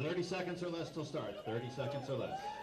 30 seconds or less till start. 30 seconds or less.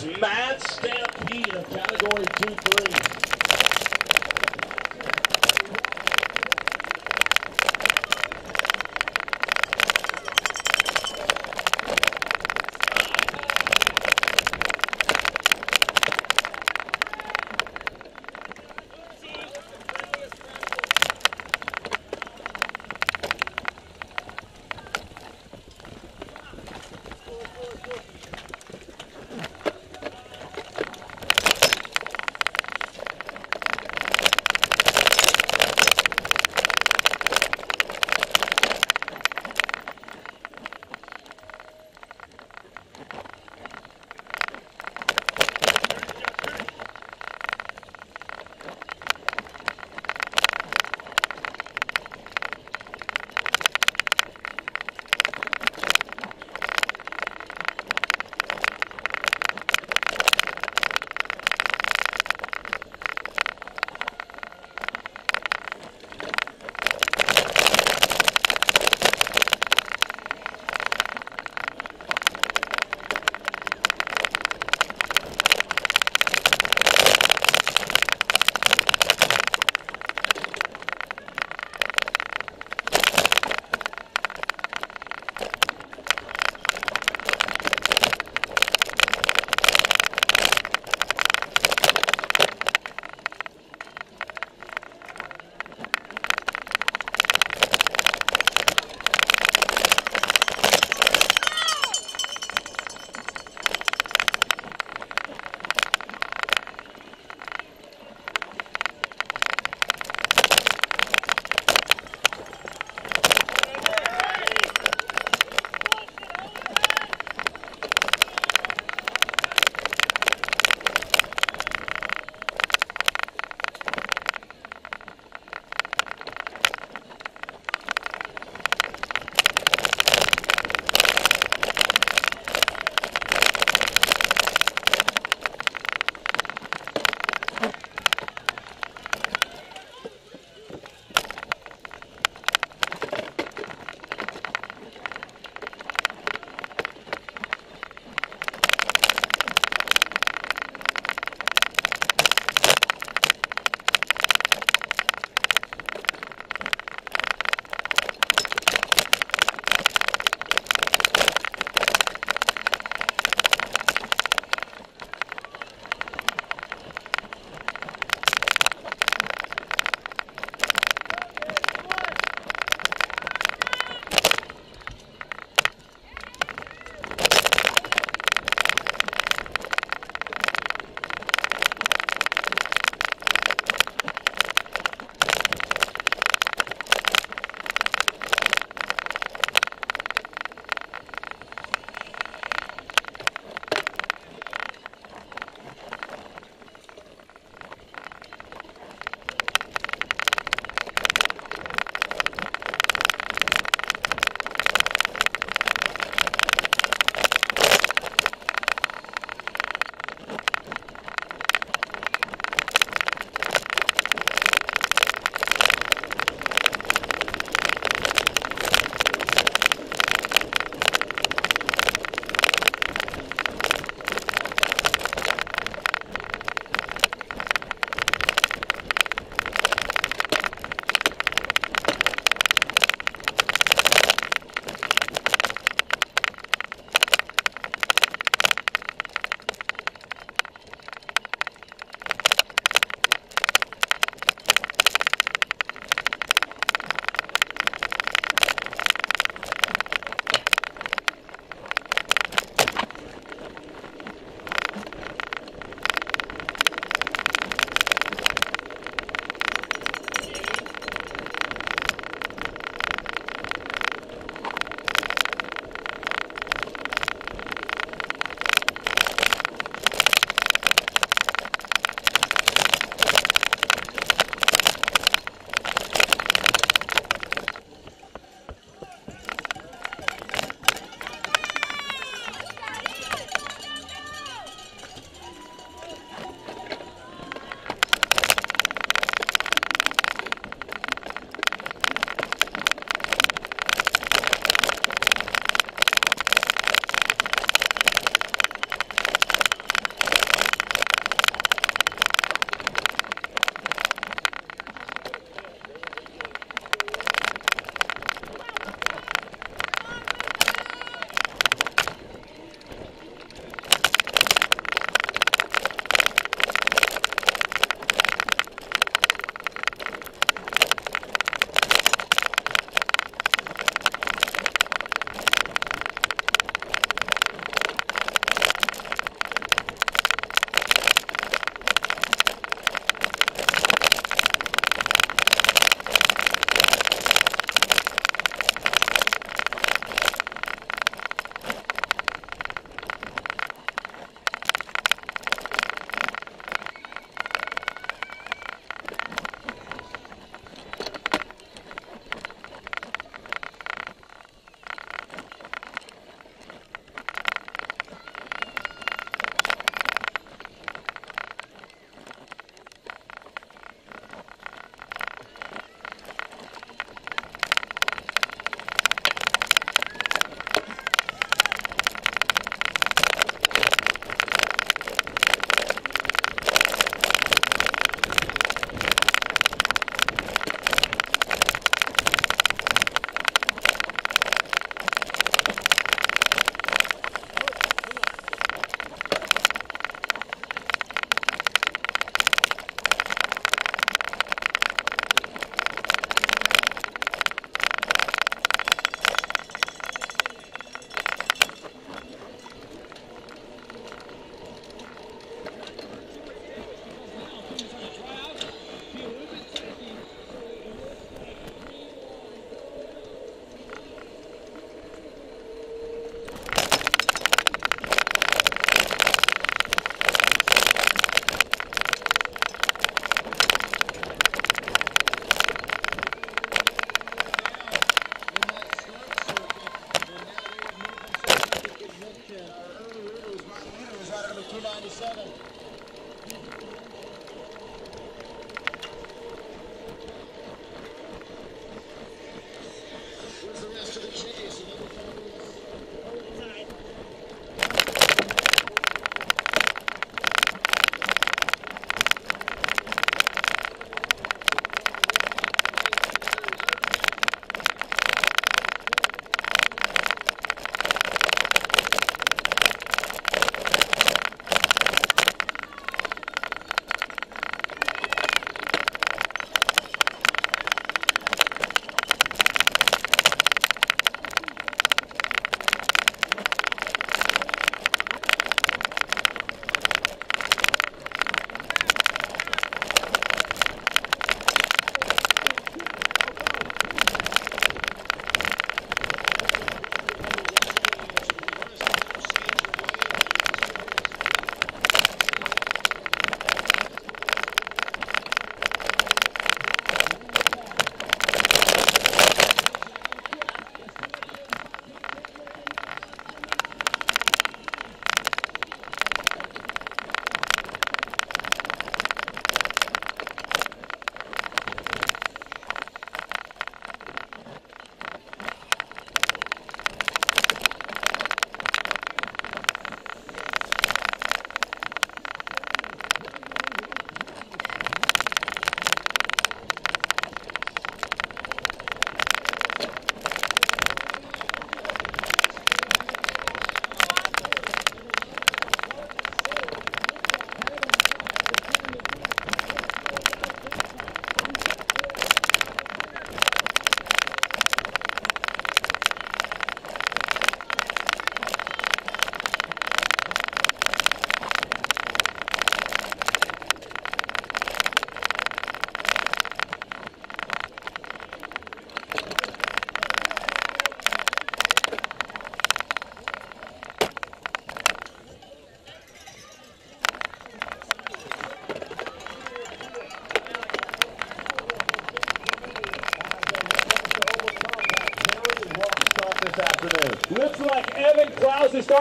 This mad stampede of category 2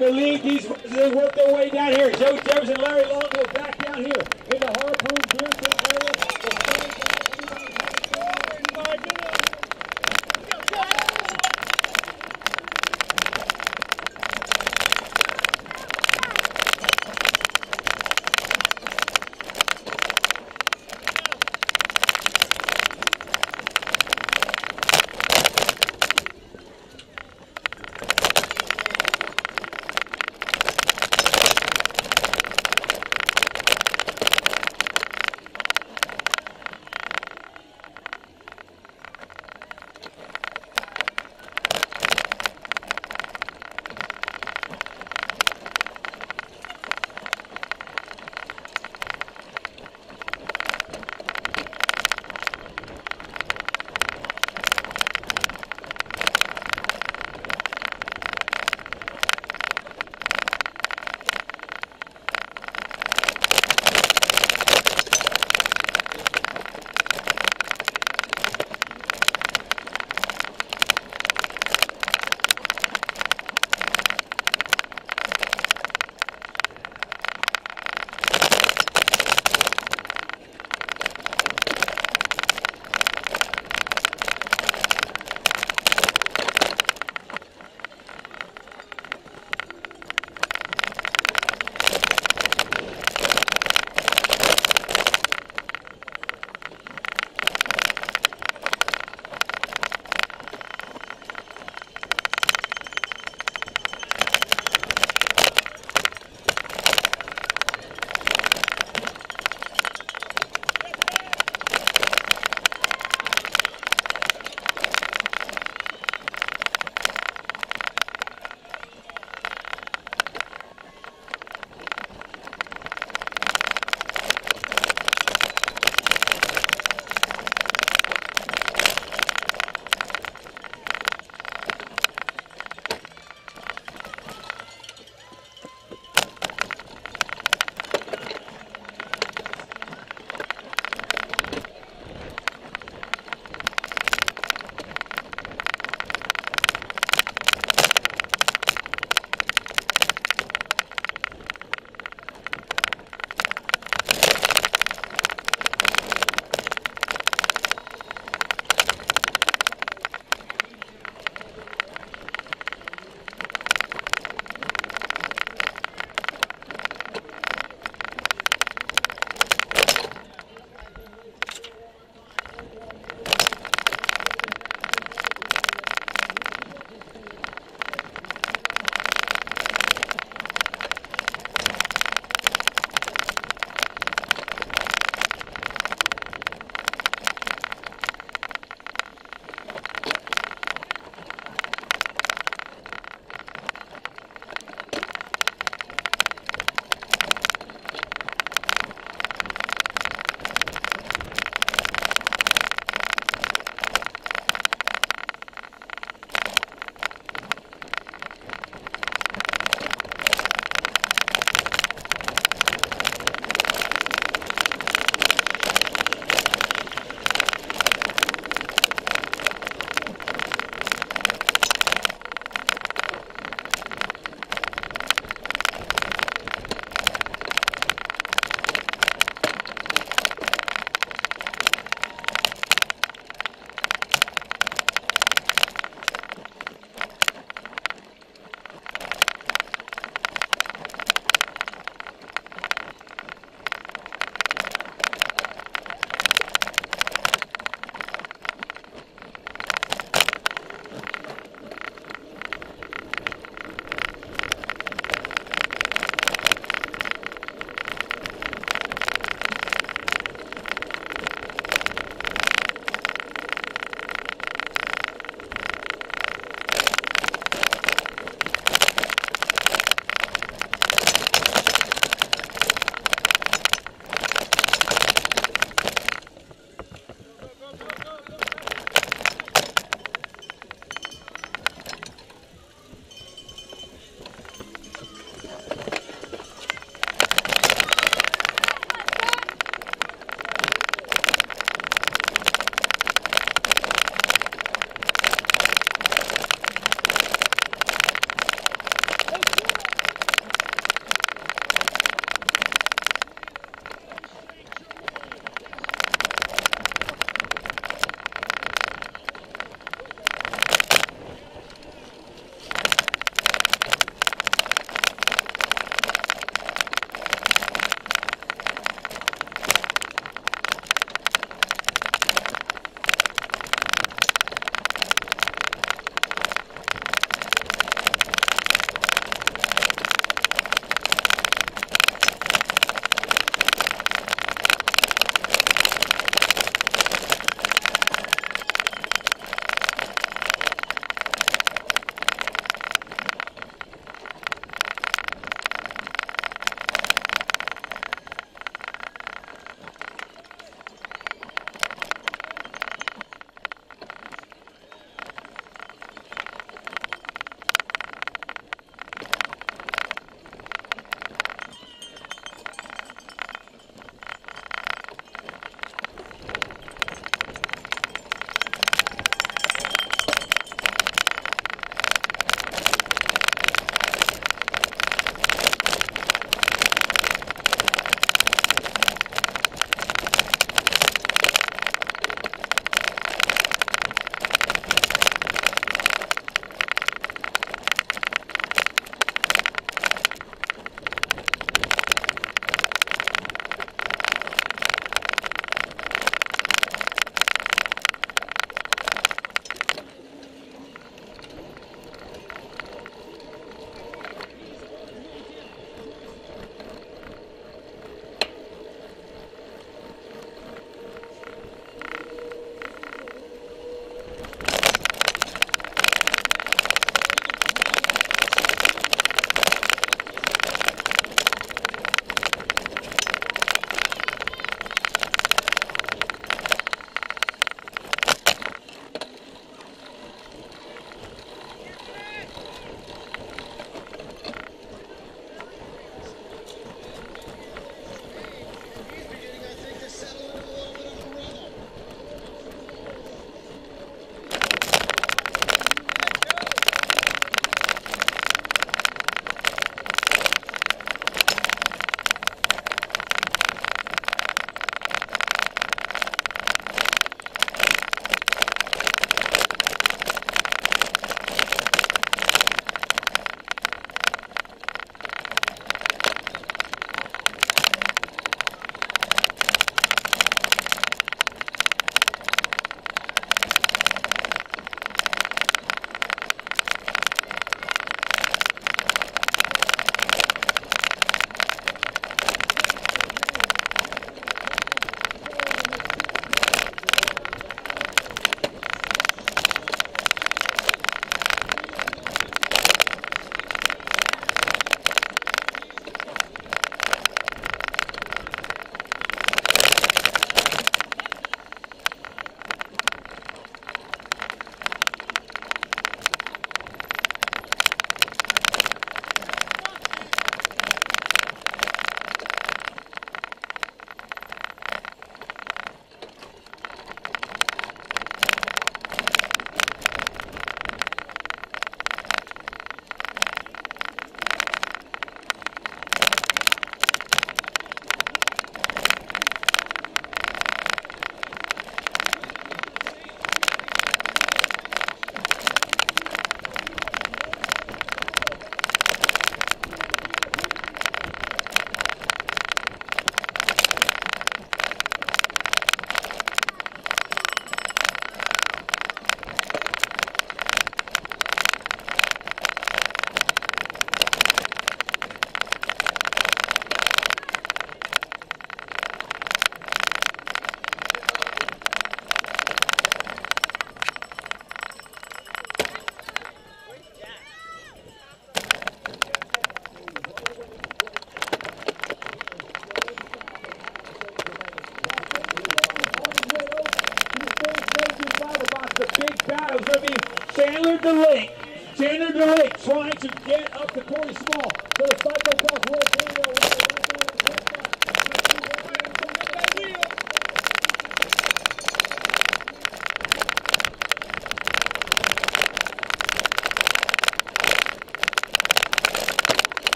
Is starting to lead these.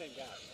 Same guy.